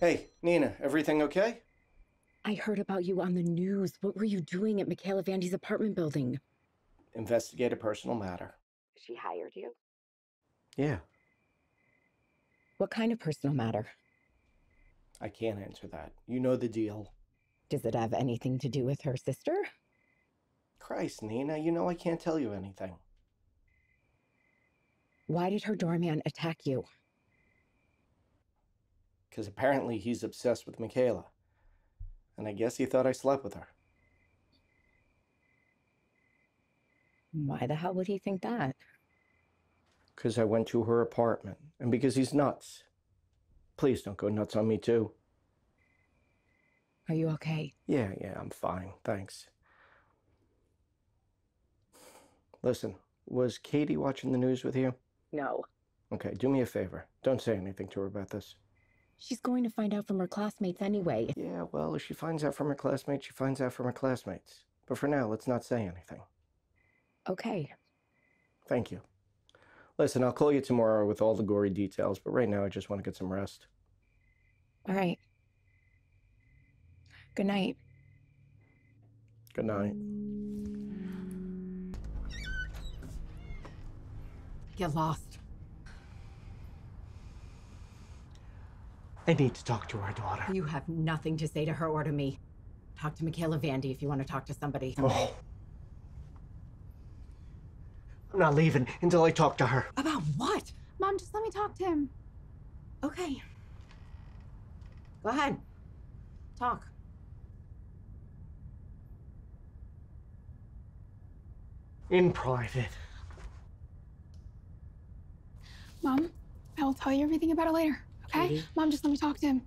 Hey, Nina, everything okay? I heard about you on the news. What were you doing at Michaela Vandy's apartment building? Investigate a personal matter. She hired you? Yeah, What kind of personal matter? I can't answer that. You know the deal. Does it have anything to do with her sister? Christ, Nina, you know I can't tell you anything. Why did her doorman attack you? Because apparently he's obsessed with Michaela. And I guess he thought I slept with her. Why the hell would he think that? Because I went to her apartment. And because he's nuts. Please don't go nuts on me, too. Are you okay? Yeah, yeah, I'm fine. Thanks. Listen, was Katie watching the news with you? No. Okay, do me a favor. Don't say anything to her about this. She's going to find out from her classmates anyway. Yeah, well, if she finds out from her classmates, she finds out from her classmates. But for now, let's not say anything. Okay. Thank you. Listen, I'll call you tomorrow with all the gory details, but right now I just want to get some rest. All right. Good night. Good night. Get lost. I need to talk to our daughter. You have nothing to say to her or to me. Talk to Michaela Vandy if you want to talk to somebody. Oh. I'm not leaving until I talk to her. About what? Mom, just let me talk to him. Okay. Go ahead. Talk. In private. Mom, I will tell you everything about it later. Okay? Katie? Mom, just let me talk to him.